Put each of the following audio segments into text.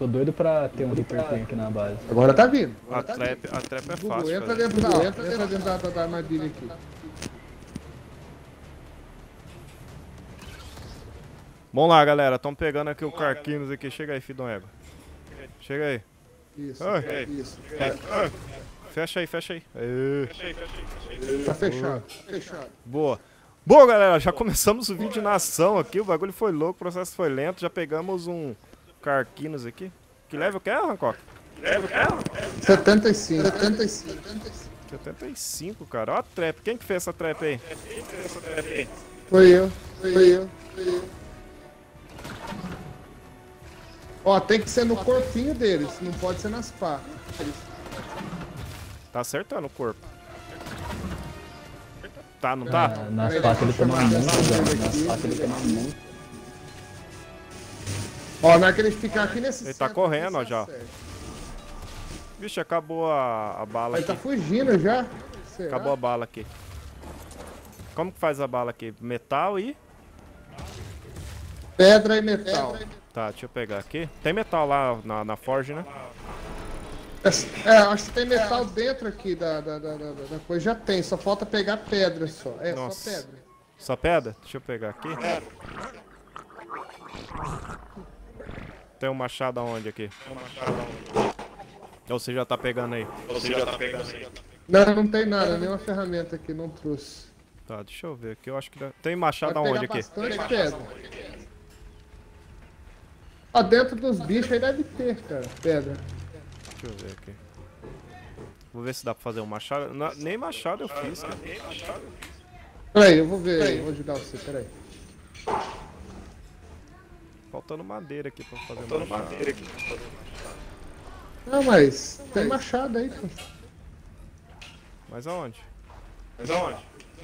Tô doido pra ter um Reaper Queen aqui na base. Agora tá vindo. A Agora tá trap, a trap é vindo. fácil. Entra dentro, da, entra dentro da, da, da armadilha aqui. Vamos lá, galera. Estão pegando aqui o Carquinhos aqui. Chega aí, Fidon Ego. Chega aí. Isso, Ai. isso. Fecha aí, fecha aí. Aê. Tá fechado. Fechado. Boa. Boa, galera. Já começamos o vídeo na ação aqui. O bagulho foi louco, o processo foi lento. Já pegamos um Carquinos aqui. Que level que é, Hancock? 75. 75. 75, cara. Ó a trap. Quem que fez essa trap aí? Foi eu. Foi eu. Foi eu. Ó, tem que ser no corpinho deles, não pode ser nas pá. Tá acertando o corpo. Tá, não tá? Ah, nas patas ele toma muito, Nas patas ele toma muito. Ó, na hora que eles ficar aqui nesse Ele tá centro correndo, ó, já. Vixe, acabou a, a bala Ele tá aqui. fugindo já. Será? Acabou a bala aqui. Como que faz a bala aqui? Metal e... Pedra e metal. Tá, deixa eu pegar aqui. Tem metal lá na, na Forge, né? É, acho que tem metal dentro aqui da, da, da, da, da coisa. Já tem, só falta pegar pedra só. É, Nossa. só pedra. Só pedra? Deixa eu pegar aqui. Tem um machado aonde aqui? Ou você já tá pegando aí? Não, não tem nada, nenhuma ferramenta aqui, não trouxe. Tá, deixa eu ver aqui. Eu acho que dá- tem machado aonde aqui? bastante pedra. Ó, dentro dos bichos aí deve ter, cara, pedra. Deixa eu ver aqui. Vou ver se dá pra fazer um machado. Na- nem machado eu fiz, cara. Peraí, eu vou ver aí, vou ajudar você, peraí. Faltando madeira aqui pra fazer um machado. Ah, mas tem machado aí, pô. Mas aonde?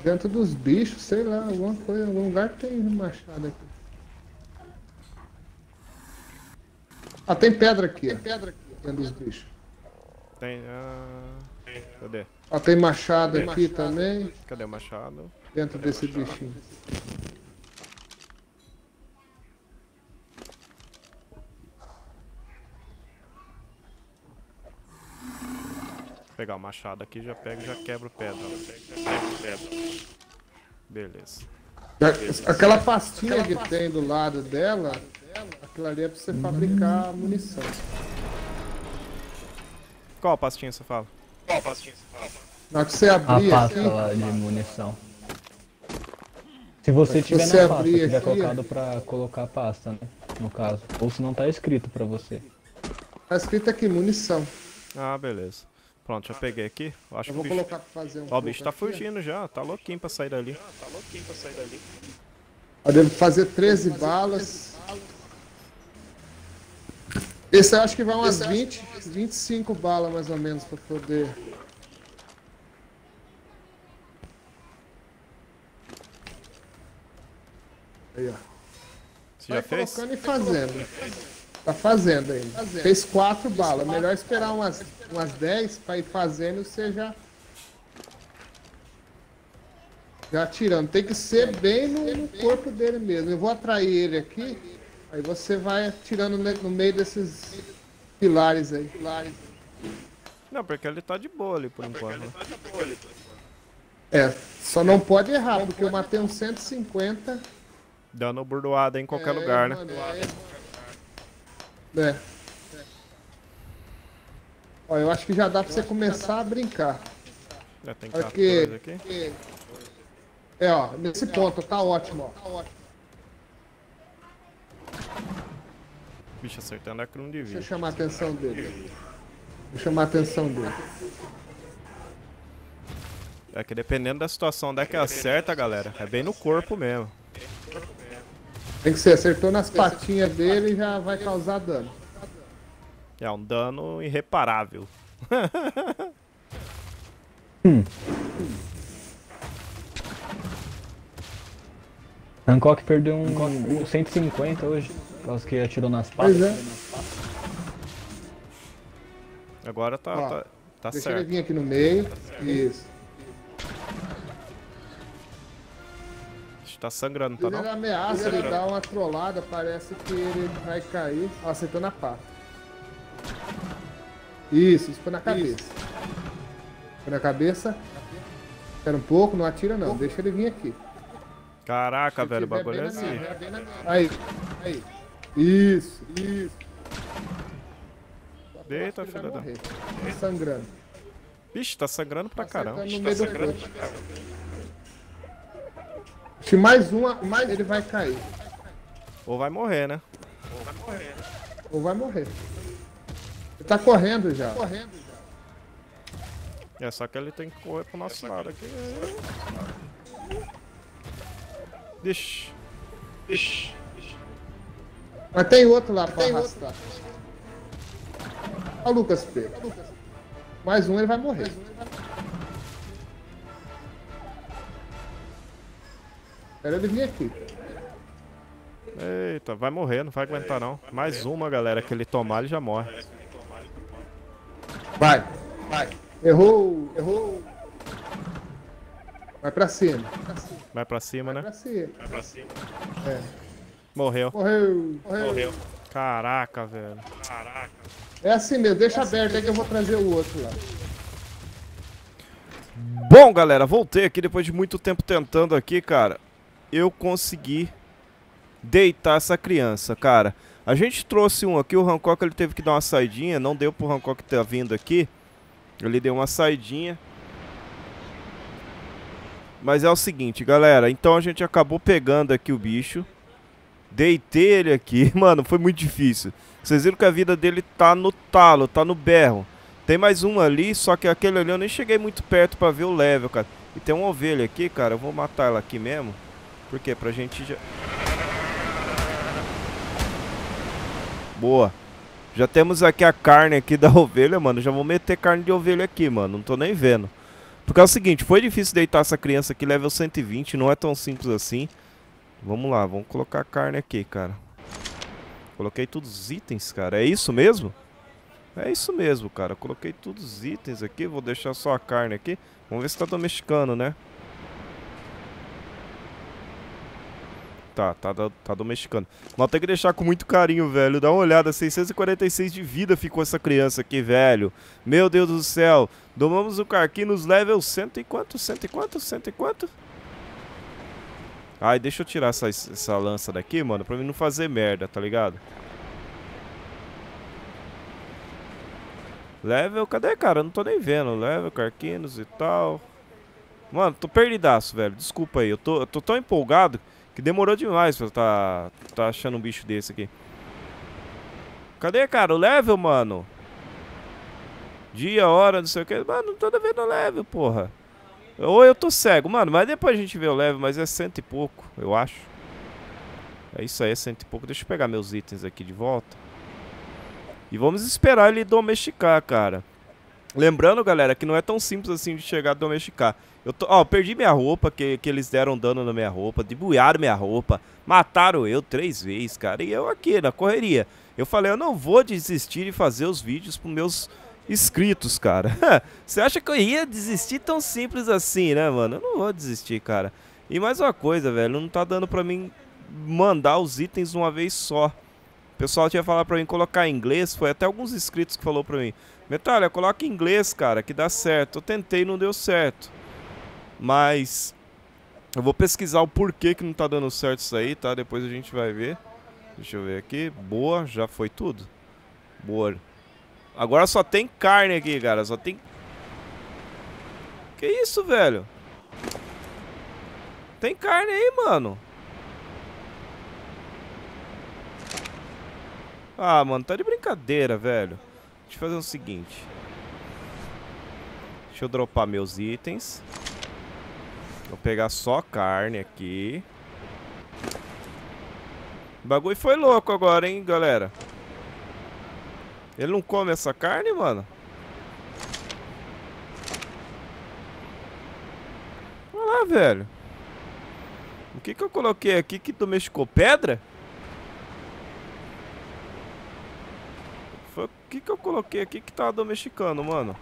Dentro dos bichos, sei lá, alguma coisa, algum lugar tem machado aqui. Ah, tem pedra aqui, ó. pedra aqui dentro dos bichos. Tem. ah, Cadê? Ó, tem machado aqui também, Cadê o machado? dentro desse bichinho. Pegar o machado aqui, já pego e já quebro pedra. Beleza. Aquela pastinha que tem do lado dela, aquilo ali é pra você fabricar munição. Qual pastinha você fala? Na hora que você A abrir pasta aqui, lá de munição. Se você tiver você na pasta, tiver aqui, colocado pra colocar a pasta, né? No caso. Ou se não tá escrito pra você. tá escrito aqui, munição. Ah, beleza. Pronto, já peguei aqui. Eu acho Eu que o vou bicho, colocar pra fazer um Ó, o bicho tá aqui, fugindo já, tá louquinho pra sair dali. Eu devo fazer 13 balas. Esse eu acho que vai umas 20, 25 balas mais ou menos pra poder. Aí, ó. Você já Vai fez? colocando e fazendo. Tá fazendo ainda. Fez 4 balas. Melhor esperar umas, umas 10 pra ir fazendo e você já. Já tirando. Tem que ser bem no, no corpo dele mesmo. Eu vou atrair ele aqui. Aí você vai atirando no meio desses pilares aí. Pilares. Não, porque ele tá de boa ali por enquanto. né? É, só não pode errar, porque eu matei um 150. Dando burdoada em qualquer É, lugar, né? mano, É. é. Ó, eu acho que já dá pra você começar a brincar. Já tem 14 aqui. aqui. É, ó, nesse ponto, tá ótimo, ó. Bicho acertando a cruz de Deixa eu vida. chamar a atenção dele. Vou chamar a atenção dele. É que dependendo da situação onde é que acerta, galera, é bem no corpo mesmo. Tem que ser, acertou nas patinhas dele e já vai causar dano. É um dano irreparável. Hancock perdeu um, um 150 hoje. Por causa que atirou nas Pois patas. é. Agora tá, Ó, tá, tá Deixa ele certo. vir aqui no meio. Isso. Tá sangrando, tá Ele não? ameaça, ele dá uma trollada, parece que ele vai cair. Ó, acertou na pata. Isso, isso foi na cabeça. Foi na cabeça. Espera um pouco, não atira não, deixa ele vir aqui. Caraca, velho, o bagulho é assim. minha. Aí, aí. Isso, isso. Eita, Ele vai filha da... Tá sangrando. Vixe, tá sangrando pra caramba. Tá no meio do corpo. Se mais uma, mais ele vai cair. Ou vai morrer, né? Ou vai morrer. Ele tá correndo já. Correndo já. É, só que ele tem que correr pro nosso lado aqui. Vixe. Vixe. Mas tem outro lá pra arrastar. Olha o Lucas Pedro. Mais um ele vai morrer. Espera ele vir aqui. Eita, vai morrer, não vai aguentar não. Mais uma, galera, que ele tomar, ele já morre. Vai, vai. Errou, errou. Vai pra cima. Vai pra cima, Vai né? pra cima. É. Morreu. Morreu, morreu. Caraca, velho. É assim mesmo, deixa aberto aí que eu vou trazer o outro lá. Bom, galera, voltei aqui depois de muito tempo tentando aqui, cara. Eu consegui deitar essa criança, cara. A gente trouxe um aqui, o Hancock ele teve que dar uma saidinha, não deu pro Hancock ter vindo aqui. Ele deu uma saidinha. Mas é o seguinte, galera, então a gente acabou pegando aqui o bicho. Deitei ele aqui, mano, foi muito difícil. Vocês viram que a vida dele tá no talo, tá no berro. Tem mais um ali, só que aquele ali eu nem cheguei muito perto pra ver o level, cara. E tem uma ovelha aqui, cara, eu vou matar ela aqui mesmo. Por quê? Pra gente já... Boa. Já temos aqui a carne aqui da ovelha, mano. Já vou meter carne de ovelha aqui, mano. Não tô nem vendo. Porque é o seguinte, foi difícil deitar essa criança aqui, level 120, não é tão simples assim. Vamos lá, vamos colocar a carne aqui, cara. Coloquei todos os itens, cara. É isso mesmo? É isso mesmo, cara. Coloquei todos os itens aqui, vou deixar só a carne aqui. Vamos ver se tá domesticando, né? Tá, tá, tá, domesticando. Mas tem que deixar com muito carinho, velho. Dá uma olhada, 646 de vida ficou essa criança aqui, velho. Meu Deus do céu. Domamos o Carquinos level cento e quanto? Cento e quanto? Cento e quanto? Ai, deixa eu tirar essa, essa lança daqui, mano, pra mim não fazer merda, tá ligado? Level, cadê, cara? Não tô nem vendo. Level, Carquinos e tal. Mano, tô perdidaço, velho. Desculpa aí. Eu tô, eu tô tão empolgado que demorou demais pra tá, tá achando um bicho desse aqui. Cadê, cara? O level, mano? Dia, hora, não sei o que. Mano, não tô vendo o level, porra. Ou eu tô cego, mano. Mas depois a gente vê o level, mas é cento e pouco, eu acho. É isso aí, é cento e pouco. Deixa eu pegar meus itens aqui de volta. E vamos esperar ele domesticar, cara. Lembrando, galera, que não é tão simples assim de chegar a domesticar. Eu tô, ó, perdi minha roupa, que, que eles deram dano na minha roupa, debuiaram minha roupa, mataram eu três vezes, cara. E eu aqui, na correria. Eu falei, eu não vou desistir de fazer os vídeos pros meus inscritos, cara. Você acha que eu ia desistir tão simples assim, né, mano? Eu não vou desistir, cara. E mais uma coisa, velho, não tá dando pra mim mandar os itens uma vez só. O pessoal tinha falado pra mim colocar em inglês, foi até alguns inscritos que falou pra mim. Metralha, coloca em inglês, cara, que dá certo. Eu tentei não deu certo. Mas eu vou pesquisar o porquê que não tá dando certo isso aí, tá? Depois a gente vai ver. Deixa eu ver aqui. Boa, já foi tudo. Boa. Agora só tem carne aqui, cara. Só tem... Que isso, velho? Tem carne aí, mano. Ah, mano, tá de brincadeira, velho. Deixa eu fazer o seguinte. Deixa eu dropar meus itens. Vou pegar só carne aqui. O bagulho foi louco agora, hein, galera. Ele não come essa carne, mano? Olha lá, velho. O que que eu coloquei aqui que domesticou? Pedra? O que que eu coloquei aqui que tava domesticando, mano?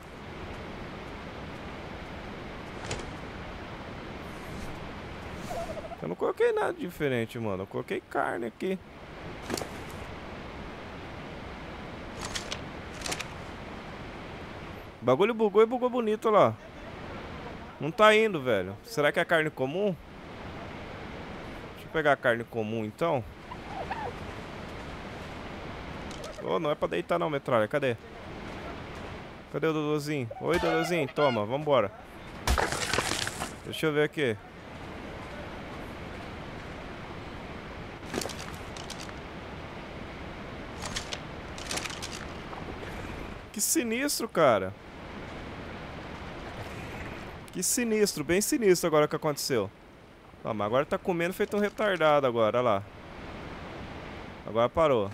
Eu não coloquei nada diferente, mano. Eu coloquei carne aqui. O bagulho bugou e bugou bonito lá. Não tá indo, velho. Será que é carne comum? Deixa eu pegar a carne comum, então. Oh, não é pra deitar não, metralha. Cadê? Cadê o Duduzinho? Oi, Duduzinho. Toma, vambora. Deixa eu ver aqui. Que sinistro, cara. Que sinistro, bem sinistro agora o que aconteceu. Ah, mas agora tá comendo feito um retardado agora, olha lá. Agora parou.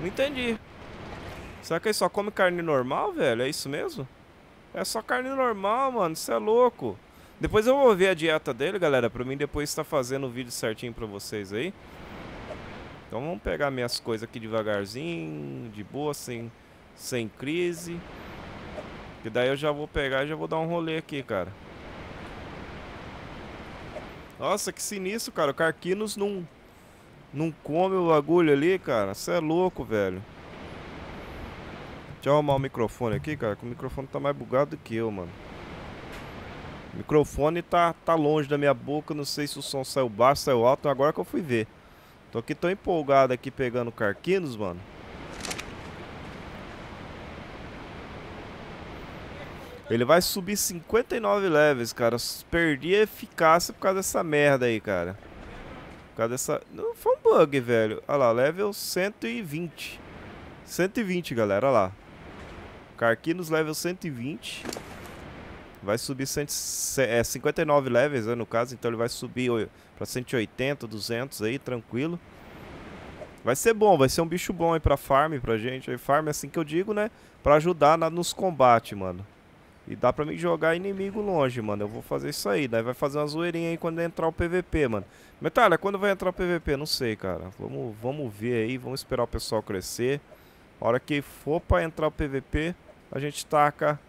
Não entendi. Será que ele só come carne normal, velho? É isso mesmo? É só carne normal, mano. Isso é louco. Depois eu vou ver a dieta dele, galera. Pra mim depois estar tá fazendo o vídeo certinho pra vocês aí. Então vamos pegar minhas coisas aqui devagarzinho, de boa, sem, sem crise. Que daí eu já vou pegar e já vou dar um rolê aqui, cara. Nossa, que sinistro, cara. O Carquinos não, não come o bagulho ali, cara. Você é louco, velho. Deixa eu arrumar o microfone aqui, cara. Que o microfone tá mais bugado do que eu, mano. O microfone tá, tá longe da minha boca. Não sei se o som saiu baixo, saiu alto. Agora que eu fui ver. Tô aqui tão empolgado aqui pegando carquinos, mano. Ele vai subir 59 levels, cara. Perdi a eficácia por causa dessa merda aí, cara. Por causa dessa... Não foi um bug, velho. Olha lá, level 120. 120, galera, olha lá. Carquinos level 120. Vai subir 100, é, 59 levels, né, no caso. Então ele vai subir pra 180, 200 aí, tranquilo. Vai ser bom, vai ser um bicho bom aí pra farm, pra gente. Farm, assim que eu digo, né? Pra ajudar na, nos combates, mano. E dá pra mim jogar inimigo longe, mano. Eu vou fazer isso aí. Daí vai fazer uma zoeirinha aí quando entrar o PVP, mano. Metalha, quando vai entrar o PVP? Não sei, cara. Vamos, vamos ver aí. Vamos esperar o pessoal crescer. A hora que for pra entrar o PVP, a gente taca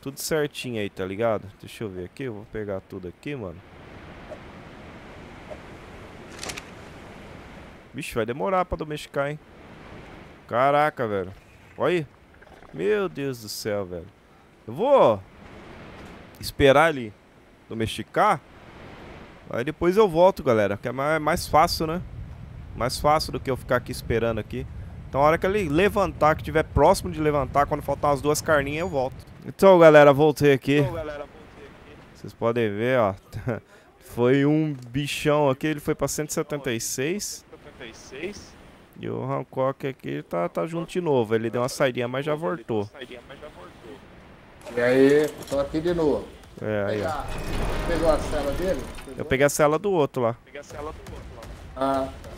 tudo certinho aí, tá ligado? Deixa eu ver aqui. Eu vou pegar tudo aqui, mano. Bicho, vai demorar pra domesticar, hein? Caraca, velho. Olha aí. Meu Deus do céu, velho. Eu vou esperar ele domesticar. Aí depois eu volto, galera. Que é mais fácil, né? Mais fácil do que eu ficar aqui esperando aqui. Então a hora que ele levantar, que tiver próximo de levantar, quando faltar as duas carninhas, eu volto. Então, galera, voltei aqui. Então, galera, voltei aqui. Vocês podem ver, ó. foi um bichão aqui, ele foi pra 176. 176. E o Hancock aqui tá, tá junto de novo. Ele deu uma saidinha, mas já voltou. E aí, tô aqui de novo. É, aí, ó. Pegou a cela dele? Pegou? Eu peguei a cela do outro lá. Peguei a cela do outro lá. Ah, tá.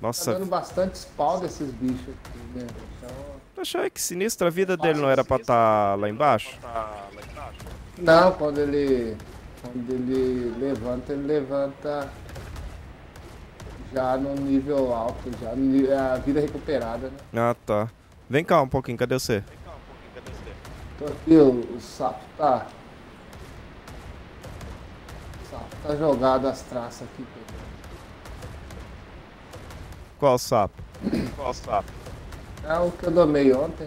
Nossa. Tá dando bastante spawn desses bichos aqui, né? Então... Achei que sinistro, a vida dele não era pra estar tá lá embaixo? Não, quando ele... Quando ele levanta, ele levanta já no nível alto, já a vida recuperada, né? Ah, tá. Vem cá um pouquinho, cadê você? Tô aqui, o, o sapo tá. O sapo tá jogado as traças aqui. Qual sapo? Qual sapo? É o que eu domei ontem.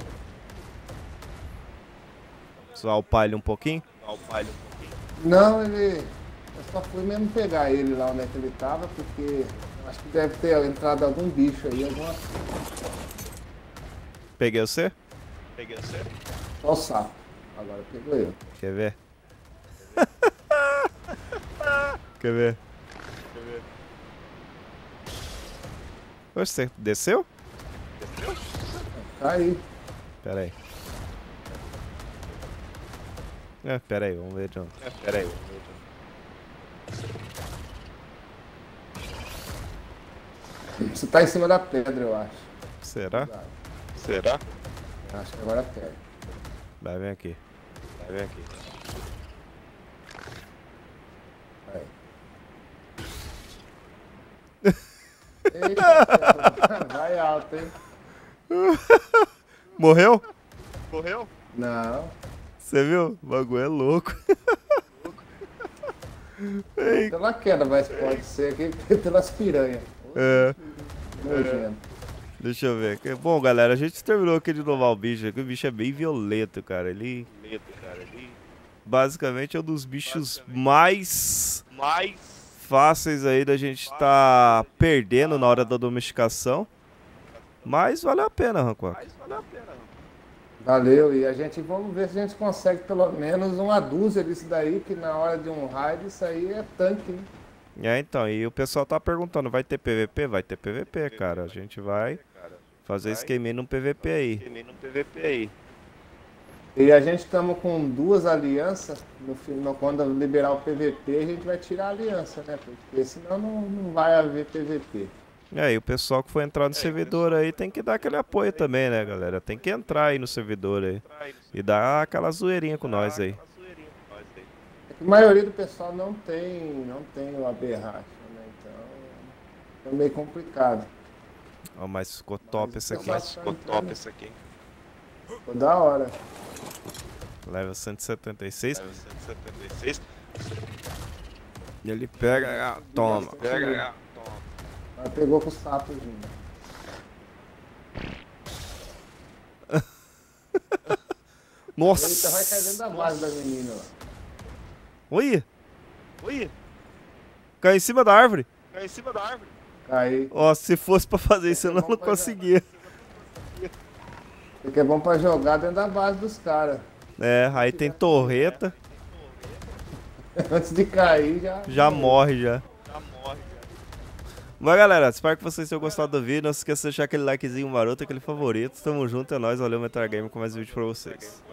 Só o palho um pouquinho? Só o palho um pouquinho. Não, ele. Eu só fui mesmo pegar ele lá onde é que ele tava, porque acho que deve ter entrado algum bicho aí, alguma. Peguei você? Peguei você. Só o sapo. Agora pegou eu. Quer ver? Quer ver? Quer ver? Você desceu? Desceu? Tá aí. Pera aí. É, pera aí, vamos ver de onde. É, pera aí, vamos ver de onde. Você tá em cima da pedra, eu acho. Será? Será? Acho que agora pega. Vai, vem aqui. Vai, vem aqui. Eita, vai alto, hein? Morreu? Morreu? Não. Você viu? O bagulho é louco. Pela queda, mas pode ser que pelas piranhas. É. Nojento. Deixa eu ver. aqui. Bom, galera, a gente terminou aqui de novar o bicho. aqui. O bicho é bem violento, cara. Ele. Basicamente é um dos bichos mais. Fáceis aí da gente tá perdendo na hora da domesticação. Mas vale a pena, Rancor. Valeu, e a gente vamos ver se a gente consegue pelo menos uma dúzia disso daí, que na hora de um raid isso aí é tanque, né? É, então, e o pessoal tá perguntando, vai ter PVP? Vai ter PVP, cara. A gente vai fazer esqueminha no PVP aí. E a gente estamos com duas alianças, no final, quando liberar o PVP a gente vai tirar a aliança, né? Porque senão não, não vai haver PVP. É, e o pessoal que for entrar no servidor aí tem que dar aquele apoio também, né, galera? Tem que entrar aí no servidor aí. E dar aquela zoeirinha com nós aí. É que a maioria do pessoal não tem, não tem o AB racha, né? Então é meio complicado. Ó, mas ficou top esse aqui. Ficou top esse aqui. Ficou da hora. Level 176. E ele pega, ah, toma. Pega, Ela pegou com o sapo, gente. Nossa! Eita, vai cair dentro da base da menina lá. Oi! Oi! Caiu em cima da árvore. Cair. Ó, se fosse pra fazer isso eu não, não conseguia. Aqui é bom pra jogar dentro da base dos caras. É, aí tem torreta, Antes de cair já. já morre já. Mas galera, espero que vocês tenham gostado do vídeo. Não se esqueça de deixar aquele likezinho maroto, aquele favorito. Tamo junto, é nóis. Valeu, Metal Game, com mais um vídeo pra vocês.